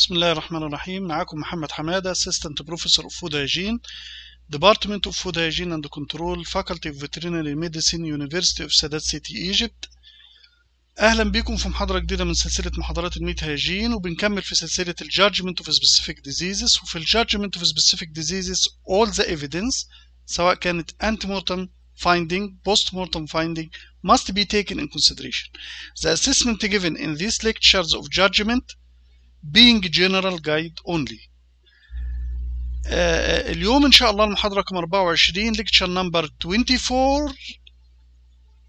بسم الله الرحمن الرحيم معاكم محمد حمادة Assistant Professor of Food Hygiene Department of Food Hygiene and Control Faculty of Veterinary Medicine University of Sadat City Egypt أهلا بكم في محاضرة جديدة من سلسلة محاضرات الميت هيجين وبنكمل في سلسلة ال Judgment of Specific Diseases وفي ال Judgment of Specific Diseases all the evidence سواء كانت antemortem finding postmortem finding must be taken in consideration. The assessment given in these lectures of judgment being general guide only. آه اليوم ان شاء الله المحاضرة رقم 24 lecture number 24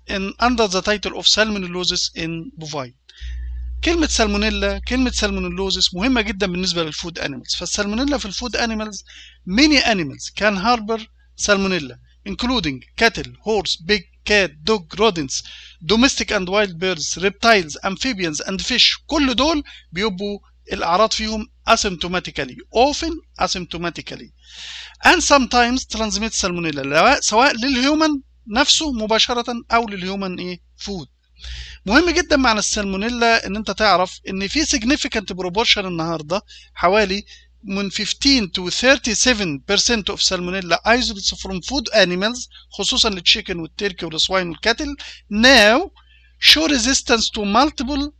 in under the title of salmonellosis in bovine. كلمة سالمونيلا كلمة سالمونيلوزيس مهمة جدا بالنسبة للفود animals فالسالمونيلا في الفود animals many animals can harbor salmonella including cattle, horse, pig, cat, dog, rodents, domestic and wild birds, reptiles, amphibians and fish كل دول بيبقوا الأعراض فيهم asymptomatically often asymptomatically and sometimes transmit salmonella سواء لل human نفسه مباشرة أو لل human إيه food مهم جدا معنى السالمونيلا ان انت تعرف ان في significant proportion النهارده حوالي من 15 to 37% of salmonella isolates from food animals خصوصا للتشيكن والتركي والسواين والكاتل now show resistance to multiple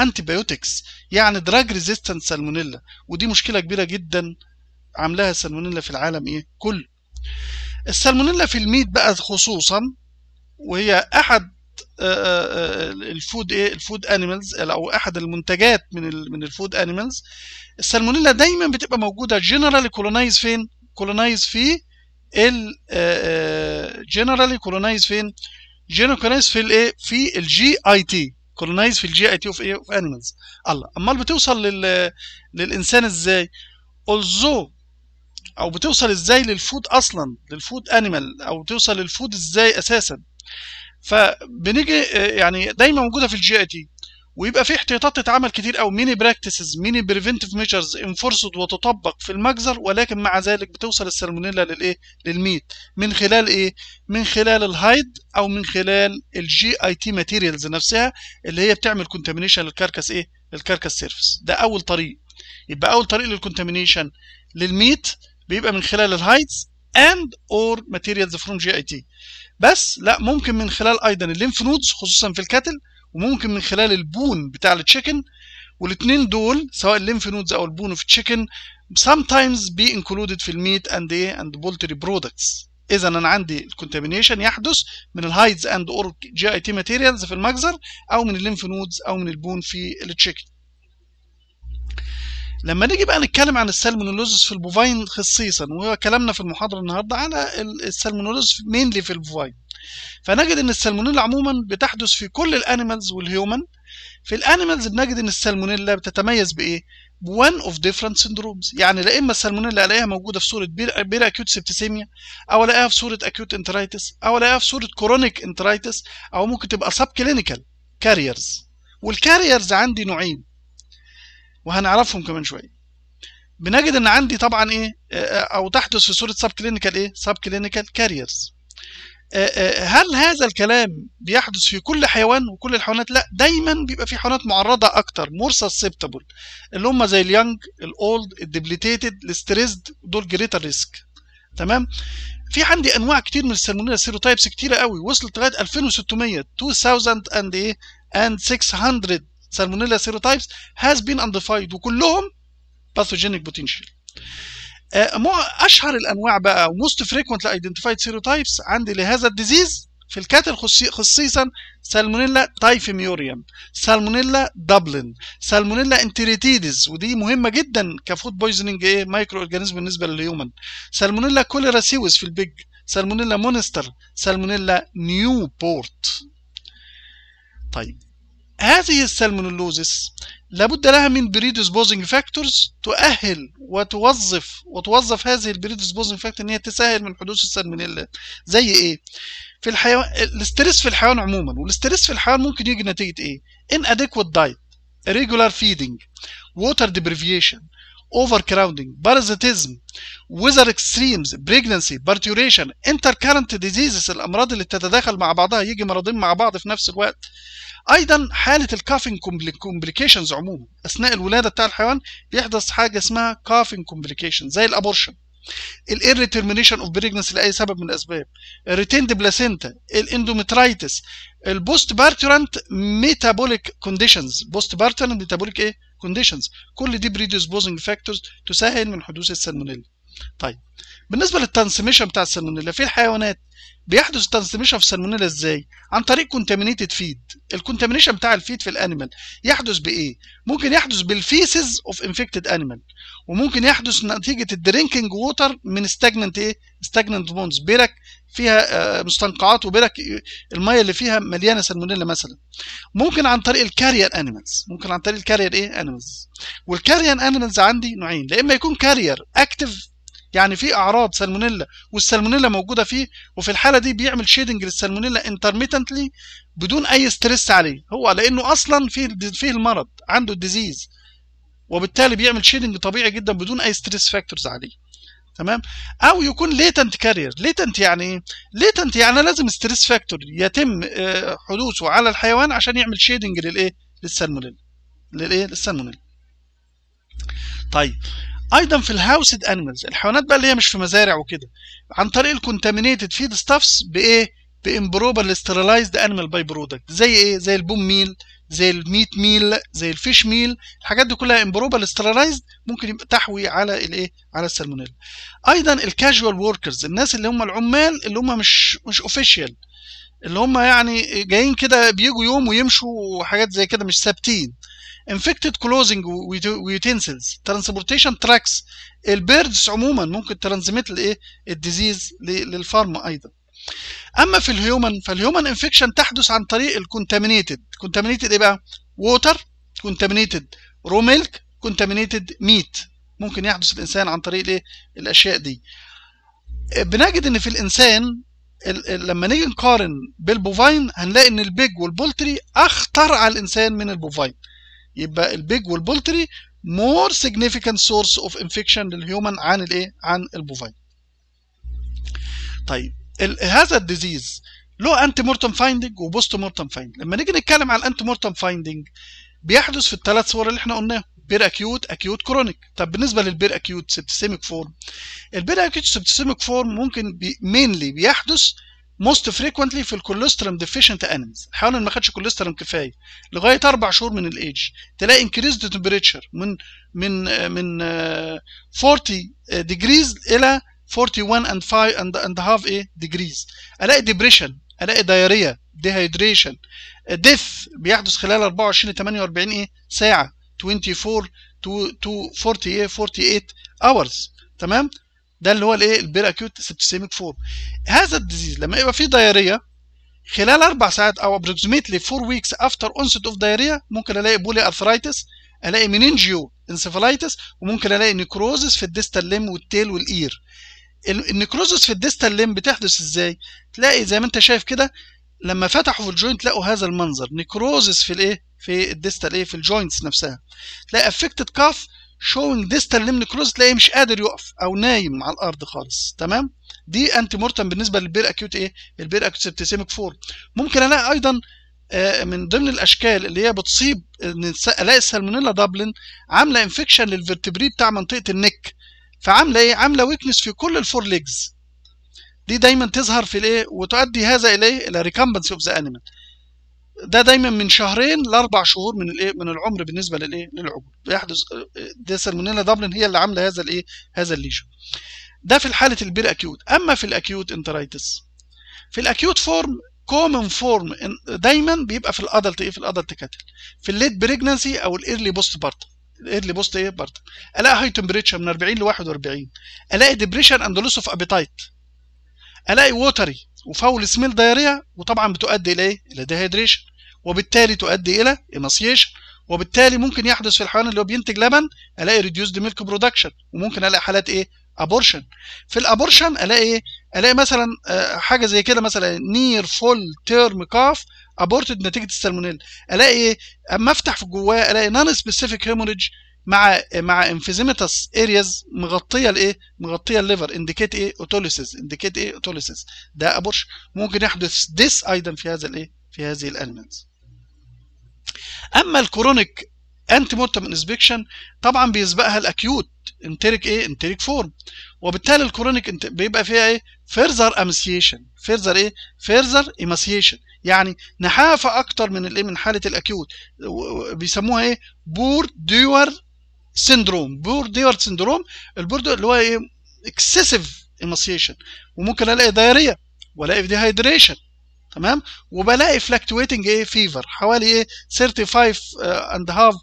antibiotics يعني drug resistant salmonella. ودي مشكلة كبيرة جدا عاملاها السالمونيلا في العالم إيه؟ كله. السالمونيلا في ال meat بقى خصوصا وهي أحد ال food إيه؟ ال food animals أو أحد المنتجات من من ال food animals السالمونيلا دايما بتبقى موجودة generally colonize فين؟ colonize في ال generally colonize فين؟ generally في الايه في ال GIT colonize في ال GIT of إيه؟ of animals الله. أمال بتوصل لل للإنسان إزاي؟ although أو بتوصل إزاي لل food أصلا؟ لل food animal أو بتوصل لل food إزاي أساسا؟ فبنيجي يعني دايما موجودة في ال GIT. ويبقى في احتياطات تتعمل كتير قوي many practices many preventive measures enforced وتطبق في المجزر ولكن مع ذلك بتوصل السالمونيلا للايه لل meat. من خلال إيه؟ من خلال ال hide أو من خلال ال GIT materials نفسها اللي هي بتعمل contamination لل carcass إيه؟ لل carcass surface ده أول طريق. يبقى أول طريق لل contamination لل meat بيبقى من خلال ال hides and or materials from GIT بس لا ممكن من خلال أيضا ال lymph nodes خصوصا في ال cattle وممكن من خلال ال bone بتاع ال chicken والاثنين دول سواء ال lymph nodes أو ال bone في ال chicken sometimes be included في ال meat and إيه and poultry products. اذا أنا عندي ال contamination يحدث من ال hides and or GIT materials في المجزر أو من ال lymph nodes أو من ال bone في ال chicken لما نيجي بقى نتكلم عن ال salmonellosis في ال bovine خصيصا وهو كلامنا في المحاضرة النهارده على ال salmonellosis mainly في ال bovine. فنجد إن السالمونيلا عموما بتحدث في كل ال animals وال human في ال animals بنجد إن السالمونيلا بتتميز بإيه؟ one of different syndromes. يعني لا إما السالمونيلا ألاقيها موجودة في صورة peracute septicemia أو ألاقيها في صورة acute enteritis أو ألاقيها في صورة chronic enteritis أو ممكن تبقى subclinical carriers وال carriers عندي نوعين. وهنعرفهم كمان شوية. بنجد إن عندي طبعا إيه أو تحدث في صورة subclinical إيه subclinical carriers هل هذا الكلام بيحدث في كل حيوان وكل الحيوانات؟ لا دايما بيبقى في حيوانات معرضة أكتر more susceptible اللي هم زي اليانج الاولد الديبليتيتد الستريسد دول greater risk تمام؟ في عندي أنواع كتير من السالمونيلا serotypes كتيرة قوي وصلت لغاية 2600 2000 and إيه and 600 salmonella serotypes has been identified وكلهم pathogenic potential. أشهر الأنواع بقى most frequently identified serotypes عندي لهذا ال disease في ال cattle خصيصا salmonella typhimurium salmonella dublin salmonella enteritidis ودي مهمة جدا ك food poisoning إيه microorganism بالنسبة لل human salmonella choleraesuis في ال pig salmonella muenster salmonella newport طيب. هذه ال salmonellosis لابد لها من predisposing factors تؤهل وتوظف وتوظف هذه ال predisposing factor إن هي تسهل من حدوث السالمونيلا زي إيه؟ في الحيوان ال stress في الحيوان عموما وال stress في الحيوان ممكن يجي نتيجة إيه؟ inadequate diet irregular feeding water deprivation parasitism weather extremes pregnancy parturition intercurrent diseases الأمراض اللي بتتداخل مع بعضها يجي مرضين مع بعض في نفس الوقت. أيضا حالة ال calving complications عموما. أثناء الولادة بتاع الحيوان بيحدث حاجة اسمها calving complication زي ال abortion. ال early termination of pregnancy لأي سبب من الأسباب. ال retained placenta ال endometritis ال post parturient metabolic conditions post parturient metabolic إيه؟ conditions كل دي predisposing factors تسهل من حدوث السالمونيلا. طيب بالنسبة لل transmission بتاع السالمونيلا في الحيوانات بيحدث ال transmission في السالمونيلا إزاي؟ عن طريق contaminated feed ال contamination بتاع ال feed في ال animal يحدث بإيه؟ ممكن يحدث بال feces of infected animal وممكن يحدث نتيجة ال drinking water من stagnant إيه؟ stagnant ponds برك فيها مستنقعات وبرك المية اللي فيها مليانة سالمونيلا مثلا. ممكن عن طريق ال carrier animals ممكن عن طريق ال carrier إيه؟ animals وال carrier animals عندي نوعين. لا إما يكون carrier active يعني في أعراض سالمونيلا والسالمونيلا موجودة فيه وفي الحالة دي بيعمل shedding للسالمونيلا intermittently بدون أي stress عليه. هو لأنه أصلا فيه فيه المرض عنده ال disease وبالتالي بيعمل shedding طبيعي جدا بدون أي stress factors عليه. تمام؟ أو يكون latent carrier latent يعني إيه latent يعني لازم stress factor يتم حدوثه على الحيوان عشان يعمل shedding للإيه؟ للسالمونيلا للإيه؟ للسالمونيلا طيب أيضا في ال housed animals الحيوانات بقى اللي هي مش في مزارع وكده عن طريق ال contaminated feed stuffs بإيه؟ ب improper sterilized animal by product زي إيه؟ زي ال bone meal زي ال meat meal زي ال fish meal الحاجات دي كلها improper sterilized ممكن يبقى تحوي على الايه على السالمونيلا أيضا ال casual workers الناس اللي هم العمال اللي هم مش مش official اللي هم يعني جايين كده بيجوا يوم ويمشوا وحاجات زي كده مش ثابتين. Infected clothing و utensils transportation trucks ال birds عموما ممكن transmit الايه ال disease لل farm أيضا. أما في ال human فال human infection تحدث عن طريق ال contaminated contaminated إيه بقى؟ water contaminated raw milk contaminated meat ممكن يحدث الإنسان عن طريق الايه الأشياء دي. بنجد إن في الإنسان لما نيجي نقارن بال bovine هنلاقي إن ال pig وال poultry أخطر على الإنسان من ال bovine يبقى ال pig وال poultry more significant source of infection لل human عن الإيه؟ عن ال bovine طيب هذا ال disease له ante mortem finding و post mortem finding لما نيجي نتكلم عن ال ante mortem finding بيحدث في الثلاث صور اللي إحنا قلناهم. per acute acute chronic طب بالنسبة لل per acute septicemic form ال per acute septicemic form ممكن بي mainly بيحدث most frequently في ال colostrum deficient الحيوان اللي ما خدش colostrum كفاية. لغاية أربع شهور من الايج تلاقي increased temperature من من من 40 degrees إلى 41 and 5 and and half إيه degrees ألاقي depression ألاقي diarrhea dehydration death بيحدث خلال 24 ل 48 إيه ساعة. 24 to to 40 إيه 48 hours تمام؟ ده اللي هو الإيه ال per acute septicemic form هذا ال disease لما يبقى فيه diarrhea خلال أربع ساعات أو approximately 4 weeks after onset of diarrhea ممكن ألاقي polyarthritis ألاقي meningoencephalitis وممكن ألاقي necrosis في ال distal limb والتيل والإير. النيكروزس في الديستال ليم بتحدث إزاي؟ تلاقي زي ما أنت شايف كده لما فتحوا في ال joint لقوا هذا المنظر necrosis في الإيه؟ في ال distal إيه؟ في ال joints نفسها. تلاقي affected calf showing distal limb necrosis تلاقيه مش قادر يقف أو نايم على الأرض خالص. تمام؟ دي ante mortem بالنسبة لل per acute إيه؟ ال per acute septicemic form ممكن ألاقي أيضا من ضمن الأشكال اللي هي بتصيب ألاقي ال Salmonella Dublin عاملة infection لل vertebrae بتاع منطقة ال neck. فعاملة إيه؟ عاملة weakness في كل ال four legs دي دايما تظهر في الإيه؟ وتؤدي هذا إليه؟ إلى recumbency of the animal ده دايما من شهرين لأربع شهور من الإيه؟ من العمر بالنسبة للإيه؟ للعمر بيحدث دي Salmonella Dublin هي اللي عاملة هذا الإيه؟ هذا ال lesion ده في حاله ال per acute أما في ال acute enteritis في ال acute form common form دايما بيبقى في ال adult إيه؟ في ال adult cattle في ال late pregnancy أو ال early post partum ال early post إيه partum ألاقي high temperature من 40 ل 41 ألاقي depression and loss of appetite ألاقي watery و foul smell diarrhea وطبعا بتؤدي إلى إيه؟ إلى dehydration وبالتالي تؤدي إلى اناسيشن وبالتالي ممكن يحدث في الحيوان اللي هو بينتج لبن ألاقي reduced milk production وممكن ألاقي حالات إيه؟ abortion في ال abortion ألاقي إيه؟ ألاقي مثلا حاجة زي كده مثلا near full term calf aborted نتيجة السالمونيلا ألاقي إيه؟ أما أفتح في جواه ألاقي non specific hemorrhage مع مع emphysematous areas مغطية الايه مغطية ال liver indicate إيه؟ autolysis indicate إيه؟ autolysis ده abortion ممكن يحدث death أيضا في هذا الإيه؟ في هذه ال ailments أما ال chronic ante mortem inspection طبعا بيسبقها ال acute enteric إيه enteric form وبالتالي ال chronic بيبقى فيها إيه؟ further emaciation further إيه؟ further emaciation يعني نحافه أكتر من الإيه؟ من حالة ال acute بيسموها إيه؟ poor doer syndrome poor doer syndrome ال poor اللي هو إيه؟ excessive emaciation وممكن ألاقي diarrhea وألاقي dehydration تمام؟ وبلاقي fluctuating إيه؟ fever حوالي إيه؟ 35 and half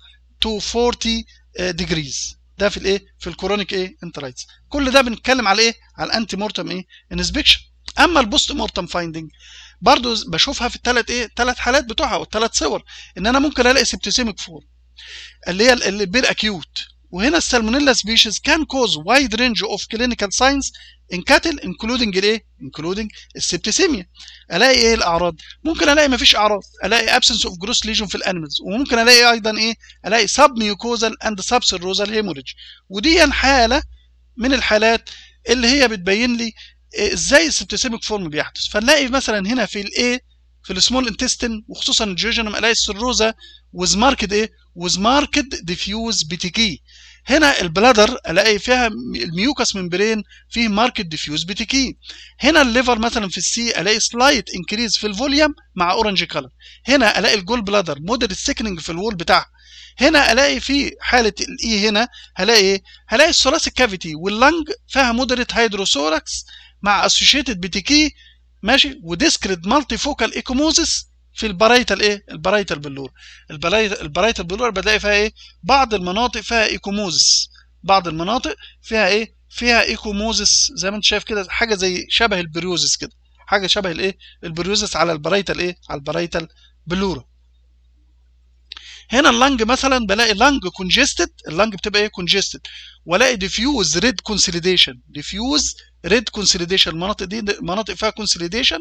to 40 degrees ده في الايه؟ في ال chronic إيه؟ enteritis كل ده بنتكلم على إيه؟ على ال ante mortem إيه inspection أما ال post mortem finding برضو بشوفها في الثلاث إيه؟ ثلاث حالات بتوعها والثلاث صور إن أنا ممكن ألاقي septicemic form اللي هي ال peracute وهنا السالمونيلا species can cause wide range of clinical signs in cattle including الايه including ال septicemia ألاقي إيه الأعراض؟ ممكن ألاقي مفيش أعراض. ألاقي absence of gross lesion في ال animals وممكن ألاقي أيضا إيه؟ ألاقي submucosal and subserosal hemorrhage ودي حاله من الحالات اللي هي بتبين لي إزاي ال septicemic form بيحدث. فنلاقي مثلا هنا في الايه في ال small intestine وخصوصا ال jejunum ألاقي ال serosa with marked إيه؟ with marked diffuse petechiae هنا ال bladder ألاقي فيها ال mucous membrane فيه marked diffuse petechiae هنا ال liver مثلا في ال C ألاقي slight increase في ال volume مع orange color هنا ألاقي ال gall bladder mural thickening في ال wall بتاعها. هنا ألاقي في حالة ال E هنا هلاقي إيه؟ هلاقي ال thoracic cavity وال lung فيها moderate hydrothorax مع associated petechiae ماشي؟ و discrete multifocal ecchymosis في ال parietal إيه؟ ال parietal pleura. ال parietal pleura بلاقي فيها إيه؟ بعض المناطق فيها ecchymosis. بعض المناطق فيها إيه؟ فيها ecchymosis زي ما أنت شايف كده حاجة زي شبه ال bruises كده. حاجة شبه الإيه؟ ال bruises على ال parietal إيه؟ على ال parietal pleura هنا ال lung مثلا بلاقي lung congested ال lung بتبقى إيه congested والاقي diffuse red consolidation diffuse red consolidation المناطق دي مناطق فيها consolidation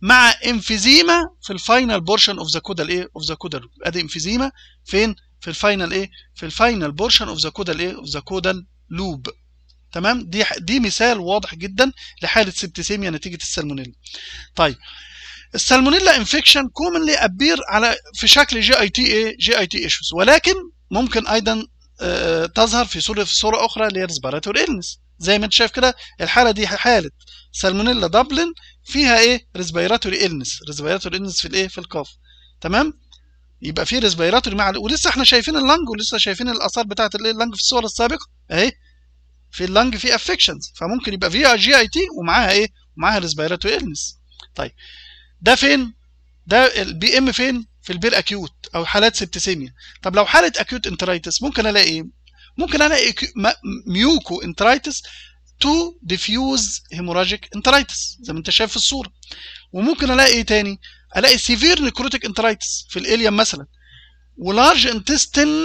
مع emphysema في ال final portion of the caudal إيه of the caudal أدي emphysema فين؟ في ال final إيه؟ في ال final portion of the caudal إيه؟ of the caudal lobe تمام؟ دي دي مثال واضح جدا لحالة septicemia نتيجة السالمونيلا. طيب. السالمونيلا infection commonly appear على في شكل GIT إيه GIT issues ولكن ممكن أيضا آه تظهر في صوره في صورة أخرى اللي هي respiratory illness زي ما أنت شايف كده الحالة دي حالة. سالمونيلا Dublin فيها إيه؟ respiratory illness respiratory illness في الإيه؟ في ال calf. تمام؟ يبقى في respiratory مع ولسه إحنا شايفين ال lung ولسه شايفين الآثار بتاعه ال lung في الصور السابقة. اهي في ال lung في affections فممكن يبقى فيها GIT ومعاها إيه؟ ومعاها respiratory illness طيب. ده فين؟ ده ال PM فين؟ في ال peracute أو حالات septicemia طب لو حالة acute enteritis ممكن ألاقي إيه؟ ممكن ألاقي mucoenteritis to diffuse hemorrhagic enteritis زي ما أنت شايف في الصورة. وممكن ألاقي إيه تاني؟ ألاقي severe necrotic enteritis في ال ileum مثلا. و large intestine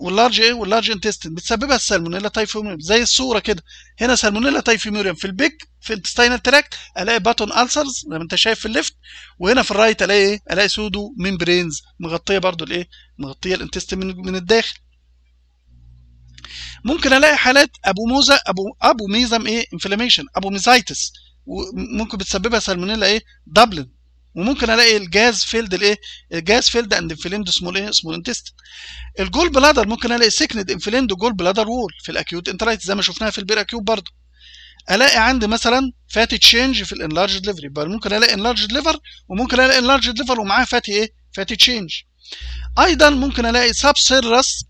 وال large إيه؟ وال large intestine بتسببها السالمونيلا typhimurium زي الصورة كده. هنا سالمونيلا typhimurium في ال pig في ال intestinal tract ألاقي button ulcers زي ما أنت شايف في ال left. وهنا في ال right ألاقي إيه؟ ألاقي pseudomembranes مغطية برضو الإيه؟ مغطية ال intestine من, من الداخل. ممكن ألاقي حالات abomasum abo abomasum إيه؟ inflammation abomasitis وممكن بتسببها سالمونيلا إيه؟ Dublin وممكن الاقي ال gas filled الايه؟ ال gas filled and inflamed small إيه small intestine ال gall bladder ممكن الاقي thickened inflamed gall bladder wall في ال acute enteritis زي ما شفناها في ال peracute برضه. الاقي عندي مثلا fatty change في ال enlarged liver يبقى ممكن الاقي enlarged liver وممكن الاقي enlarged liver ومعاه fatty إيه؟ fatty change أيضا ممكن الاقي subserous و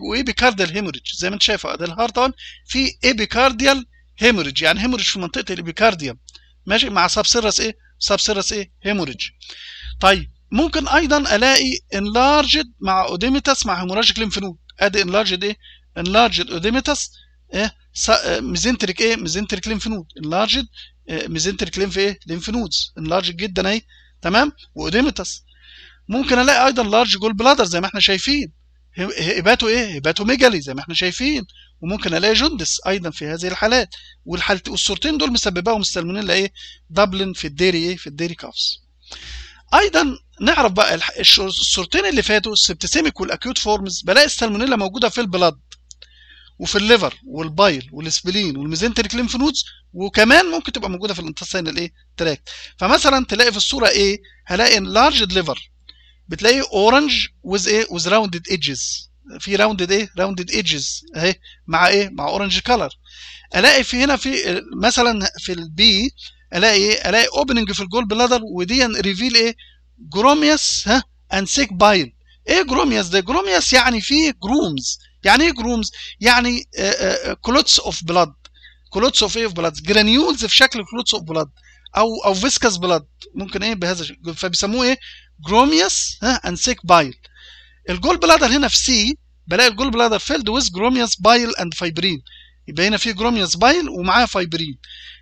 epicardial hemorrhage زي ما انت شايف ده ال heart في epicardial hemorrhage يعني hemorrhage في منطقة ال epicardium ماشي؟ مع subserous إيه؟ subserous إيه? hemorrhage طيب ممكن أيضا ألاقي enlarged مع edematous مع hemorrhagic lymph node أدي enlarged إيه؟ enlarged edematous إيه؟ mesenteric إيه؟ mesenteric lymph node enlarged mesenteric lymph إيه؟ lymph nodes enlarged جدا اهي تمام؟ و edematous ممكن ألاقي أيضا large gall bladder زي ما إحنا شايفين. hepato إيه؟ hepatomegaly زي ما إحنا شايفين. وممكن ألاقي jaundice أيضا في هذه الحالات. والحالت والصورتين دول مسبباهم السالمونيلا إيه Dublin في ال dairy إيه؟ في ال dairy calves أيضا نعرف بقى الصورتين اللي فاتوا ال septicemic وال acute forms بلاقي السالمونيلا موجودة في ال blood وفي الليفر والبايل والسبلين والميزنتريك ليمف نودز وكمان ممكن تبقى موجودة في ال intestine الإيه؟ tract فمثلا تلاقي في الصورة إيه؟ هلاقي large liver بتلاقي orange with إيه؟ with rounded edges في rounded إيه rounded edges اهي مع إيه؟ مع orange color ألاقي في هنا في مثلا في ال B ألاقي إيه؟ ألاقي opening في ال gall bladder ودي reveal إيه؟ grumous ها؟ and thick bile إيه grumous ده؟ grumous يعني فيه grumes يعني إيه grumes يعني clots of blood clots of إيه of blood granules في شكل clots of blood أو أو viscous blood ممكن إيه؟ بهذا فبيسموه إيه؟ grumous ها؟ and thick bile ال gall bladder هنا في C بلاقي ال gall bladder filled with grumous bile and fibrin يبقى هنا في grumous bile ومعاه فايبرين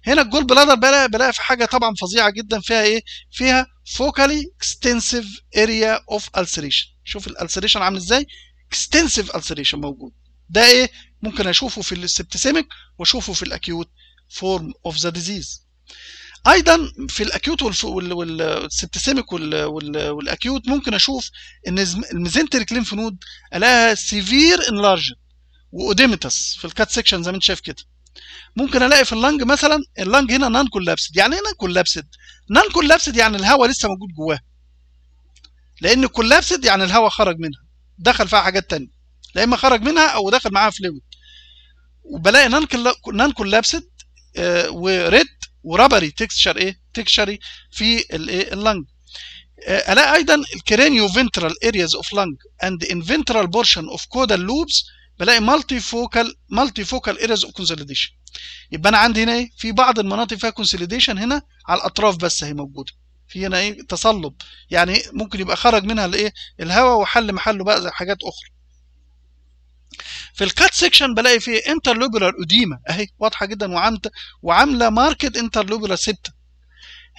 هنا ال gall bladder بلاقي بلاقي في حاجة طبعا فظيعة جدا فيها إيه؟ فيها focally extensive area of ulceration شوف ال ulceration عامل إزاي؟ extensive ulceration موجود. ده إيه؟ ممكن أشوفه في ال septicemic وأشوفه في ال acute form of the disease أيضا في ال acute وال septicemic وال acute ممكن أشوف إن ال mesenteric lymph node الاقيها severe enlarged و edematous في ال cut section زي ما أنت شايف كده. ممكن ألاقي في ال lung مثلا ال lung هنا non collapsed يعني إيه non collapsed non collapsed يعني الهواء لسه موجود جواه. لأن collapsed يعني الهواء خرج منها. دخل فيها حاجات تانية. لا إما خرج منها أو دخل معاها fluid وبلاقي non non collapsed و red و rubbery texture إيه؟ texture في الايه ال lung. آه الاقي أيضا ال cranioventral areas of lung and in ventral portion of caudal lobes بلاقي multifocal multifocal areas of consolidation يبقى أنا عندي هنا إيه؟ في بعض المناطق فيها consolidation هنا على الأطراف بس هي موجودة. في هنا إيه؟ تصلب. يعني ممكن يبقى خرج منها الايه الهواء وحل محله بقى حاجات أخرى. في ال cut section بلاقي فيه interlobular edema أهي واضحة جدا وعامله وعاملة marked interlobular septa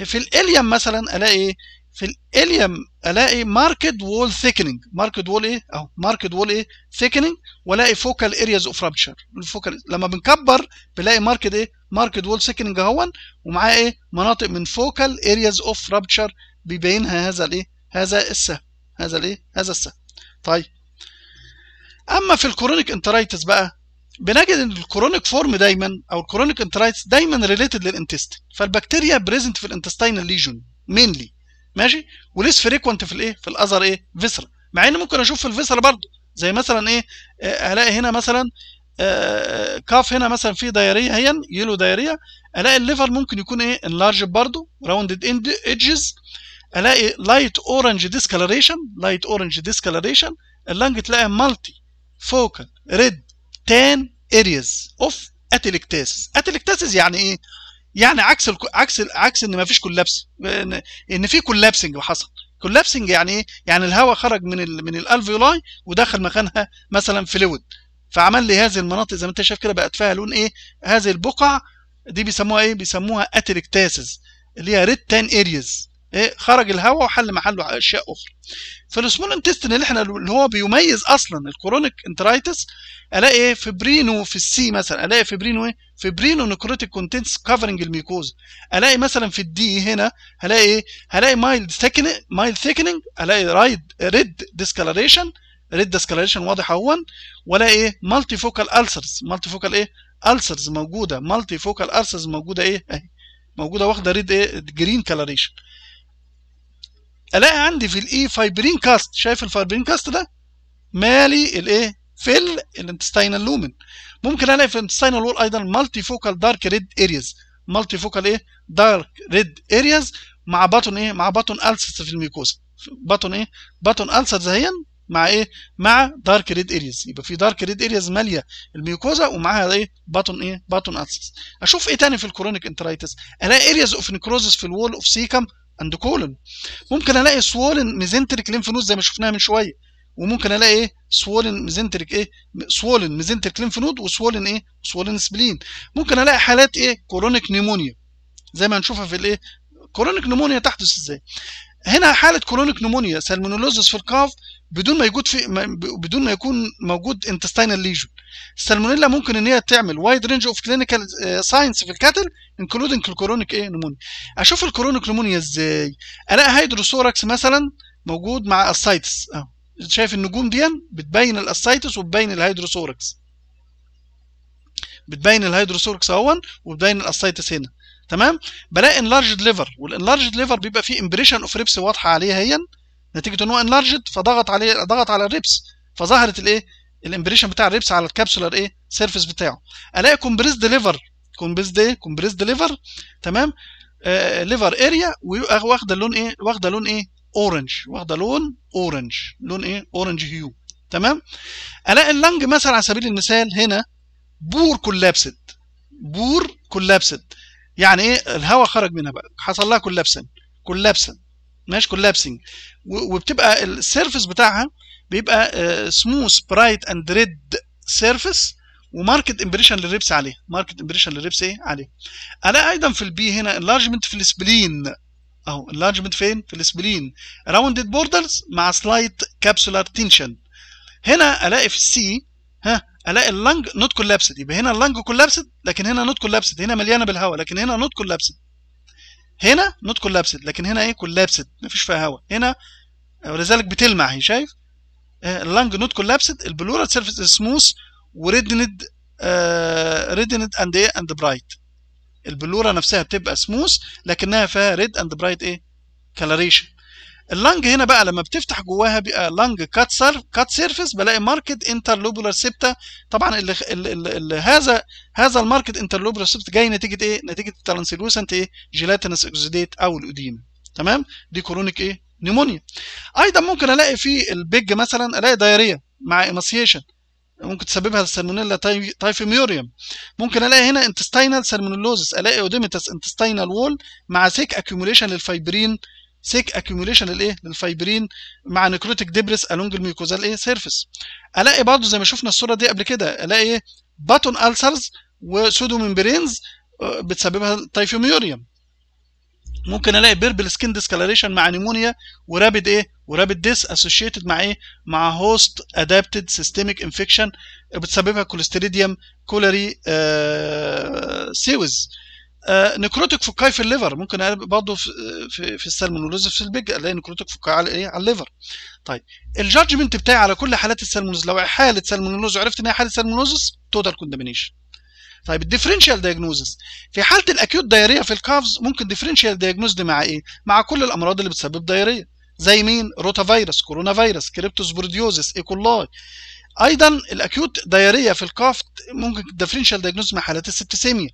في ال ileum مثلا ألاقي إيه؟ في ال ileum ألاقي marked wall thickening marked wall إيه؟ أهو marked wall إيه؟ thickening وألاقي focal areas of rupture ال focal لما بنكبر بنلاقي marked إيه؟ marked wall thickening أهون. ومعاه إيه؟ مناطق من focal areas of rupture بيبينها هذا الإيه؟ هذا السهم. هذا الإيه؟ هذا السهم. طيب. أما في ال chronic enteritis بقى بنجد إن ال chronic form دايما أو ال chronic enteritis دايما related لل intestine فالبكتيريا present في ال intestinal lesion mainly ماشي؟ وليس frequent في الإيه؟ في ال other إيه؟ viscera مع ان ممكن أشوف في ال viscera برضه. زي مثلا إيه؟ ألاقي هنا مثلا آه calf هنا مثلا في diarrhea هي yellow diarrhea ألاقي ال liver ممكن يكون إيه؟ enlarge برضه rounded edges ألاقي light orange discoloration light orange discoloration ال lung تلاقي multifocal red tan areas of atelectasis atelectasis يعني إيه؟ يعني عكس ال عكس عكس إن ما فيش collapse ان, إن في collapsing حصل. collapsing يعني إيه؟ يعني الهواء خرج من ال من ال alveoli ودخل مكانها مثلا fluid فعمل لي هذه المناطق زي ما أنت شايف كده بقت فيها لون إيه؟ هذه البقع دي بيسموها إيه؟ بيسموها atelectasis اللي هي red tan areas إيه خرج الهواء وحل محله أشياء أخرى. فال small intestine اللي إحنا اللي هو بيميز أصلا ال chronic enteritis ألاقي إيه fibrino في ال C مثلا ألاقي fibrino إيه fibrinonecrotic contents covering ال mucosa. ألاقي مثلا في ال D هنا هلاقي إيه هلاقي mild thickening mild thickening ألاقي red red discoloration red discoloration واضح أهون. وألاقي إيه multifocal ulcers multifocal إيه ulcers موجودة multifocal ulcers موجودة إيه أهي موجودة واخدة red إيه green coloration الاقي عندي في ال E fibrin cast. شايف ال fibrin cast ده؟ مالي الايه؟ في ال intestinal lumen ممكن الاقي في ال intestinal wall أيضا multifocal dark red areas. multifocal إيه؟ dark red areas مع button إيه؟ مع button ulcers في ال mucosa button إيه؟ button ulcers اهي مع إيه؟ مع dark red areas. يبقى في dark red areas مالية ال mucosa ومعاها إيه button إيه؟ button ulcers أشوف إيه تاني في ال chronic enteritis الاقي areas of necrosis في ال wall of cecum and colon ممكن ألاقي swollen mesenteric lymph node زي ما شفناها من شوية. وممكن ألاقي إيه؟ swollen mesenteric إيه؟ swollen mesenteric lymph node و swollen إيه؟ swollen spleen ممكن ألاقي حالات إيه؟ chronic pneumonia زي ما هنشوفها في الإيه؟ chronic pneumonia تحدث إزاي هنا حالة chronic pneumonia salmonellosis في ال calf بدون ما يكون في بدون ما يكون موجود intestinal lesion السالمونيلا ممكن إن هي تعمل wide range of clinical signs في ال cattle including ال chronic إيه pneumonia أشوف ال chronic pneumonia إزاي؟ ألاقي hydrothorax مثلا موجود مع ال ascites أهو. شايف النجوم دي؟ بتبين ال ascites وبتبين ال hydrothorax بتبين ال hydrothorax اهون وبتبين ال ascites هنا. تمام؟ بلاقي enlarged liver وال enlarged liver بيبقى فيه impression of ribs واضحة عليها هي. نتيجة ان هو enlarged فضغط عليه ضغط على ال ribs فظهرت الإيه؟ ال impression بتاع ال ribs على ال capsular إيه؟ surface بتاعه. ألاقي compressed liver compressed إيه؟ compressed liver تمام؟ آه liver area واخدة لون إيه؟ واخدة لون إيه؟ orange واخدة لون orange لون إيه؟ orange هيو تمام؟ ألاقي ال lung مثلا على سبيل المثال هنا poor collapsed poor collapsed يعني إيه؟ الهواء خرج منها بقى حصل لها collapsing collapsing ماشي collapsing وبتبقى ال surface بتاعها بيبقى smooth bright and red surface و marked impression لل ribs عليه. marked impression لل ribs إيه؟ عليه. الاقي أيضا في ال B هنا enlargement في ال spleen. أهو enlargement فين؟ في ال spleen. rounded borders مع slight capsular tension هنا ألاقي في ال C ها ألاقي ال lung not collapsed يبقى هنا ال lung collapsed لكن هنا not collapsed هنا مليانة بالهواء لكن هنا not collapsed هنا not collapsed لكن هنا إيه؟ collapsed مفيش فيها هواء هنا ولذلك بتلمع هي شايف؟ ال lung not collapsed ال pleural surface smooth و reddened reddened and إيه and bright البلوره نفسها بتبقى smooth لكنها فيها red and bright إيه؟ coloration ال lung هنا بقى لما بتفتح جواها بيبقى lung cut surf cut surface بلاقي marked interlobular septa طبعا اللي, اللي, اللي هذا هذا ال marked interlobular septa جاي نتيجة إيه؟ نتيجة ال translucent إيه؟ gelatinous exudate أو ال oedema تمام؟ دي chronic إيه؟ pneumonia أيضا ممكن ألاقي في ال pig مثلا ألاقي diarrhea مع emaciation ممكن تسببها السالمونيلا typhimurium ممكن ألاقي هنا intestinal salmonellosis ألاقي oedematous intestinal wall مع thick accumulation لل fibrin thick accumulation للإيه؟ للفايبرين مع necrotic debris along ال mucosal إيه؟ surface ألاقي برضو زي ما شفنا الصورة دي قبل كده ألاقي إيه؟ button ulcers و pseudo membranes بتسببها ال typhimurium ممكن ألاقي purple skin discoloration مع pneumonia و rapid إيه؟ و rapid death associated مع إيه؟ مع host adapted systemic infection بتسببها كوليستريديوم كولاري آه سيوز necrotic foci في ال liver. ممكن برضه في في, ال salmonellosis في ال pig ألاقي necrotic foci على إيه؟ على ال liver. طيب ال judgment بتاعي على كل حالات ال salmonellosis لو حالة salmonellosis عرفت ان هي حالة salmonellosis total condemnation طيب ال differential diagnosis في حالة ال acute diarrhea في ال calves ممكن differential diagnosed مع إيه؟ مع كل الأمراض اللي بتسبب diarrhea زي مين؟ rotavirus coronavirus cryptosporidiosis E. coli. أيضا ال acute diarrhea في ال calf ممكن differential diagnose مع حالات ال septicemia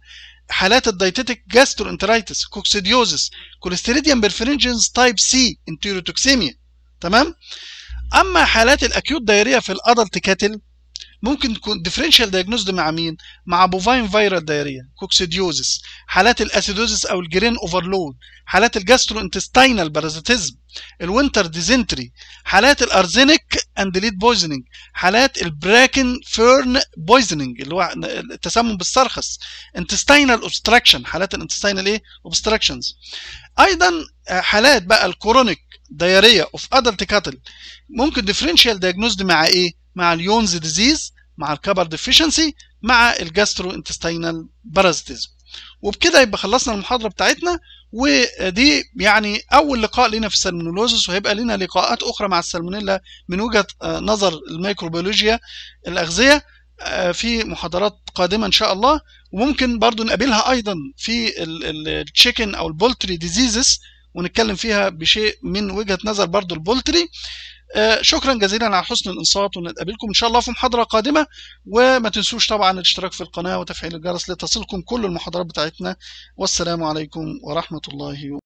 حالات ال dietetic gastroenteritis coccidiosis clostridium perfringens type C enterotoxemia تمام؟ أما حالات ال acute diarrhea في ال adult cattle ممكن تكون differential diagnosed مع مين؟ مع bovine viral diarrhea، coccidiosis، حالات ال acidosis أو ال grain overload، حالات ال gastrointestinal parasitism، ال winter dysentery، حالات ال arsenic and lead poisoning، حالات ال bracken fern poisoning اللي هو التسمم بالسرخس، intestinal obstruction، حالات ال intestinal إيه؟ obstructions. أيضا حالات بقى ال chronic diarrhea of adult cattle ممكن differential diagnosed مع إيه؟ مع ال Johne's disease مع ال copper deficiency مع ال gastrointestinal parasitism وبكده يبقى خلصنا المحاضرة بتاعتنا ودي يعني أول لقاء لنا في ال salmonellosis وهيبقى لنا لقاءات أخرى مع السالمونيلا من وجهة نظر الميكروبيولوجيا الأغذية في محاضرات قادمة إن شاء الله. وممكن برضو نقابلها أيضا في ال chicken أو ال poultry diseases ونتكلم فيها بشيء من وجهة نظر برضو البولتري. آه شكرا جزيلا على حسن الإنصات ونقابلكم إن شاء الله في محاضرة قادمة. وما تنسوش طبعا الاشتراك في القناة وتفعيل الجرس لتصلكم كل المحاضرات بتاعتنا. والسلام عليكم ورحمة الله